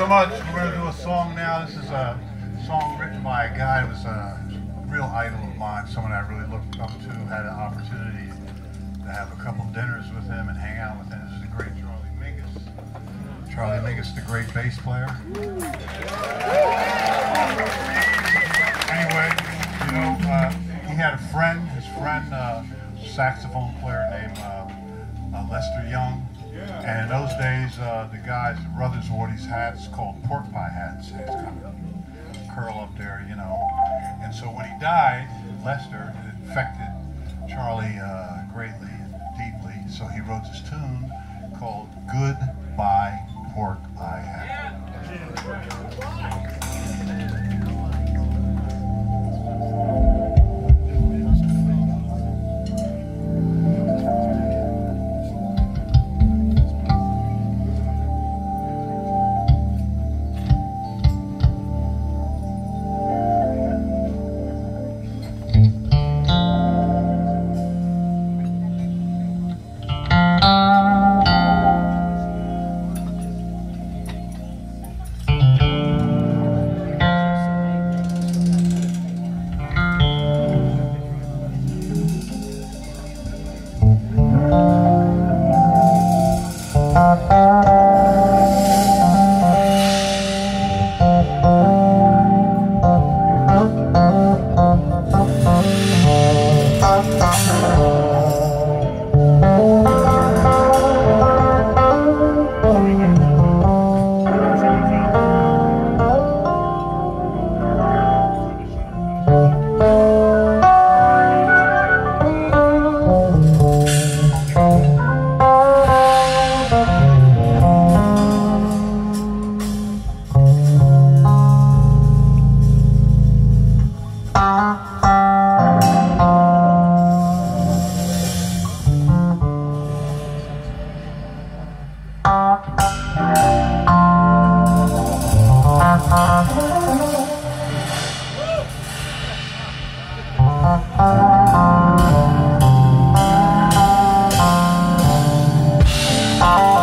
so much. We're going to do a song now. This is a song written by a guy who was a real idol of mine, someone I really looked up to, had an opportunity to have a couple dinners with him and hang out with him. This is the great Charlie Mingus. Charlie Mingus, the great bass player. Anyway, you know, uh, he had a friend, his friend, uh, saxophone player named uh, uh, Lester Young. And those days, uh, the guys, the brothers wore these hats called pork pie hats. It's kind of curl up there, you know. And so when he died, Lester, it affected Charlie uh, greatly and deeply. So he wrote this tune called Goodbye Pork Pie Hat. Oh.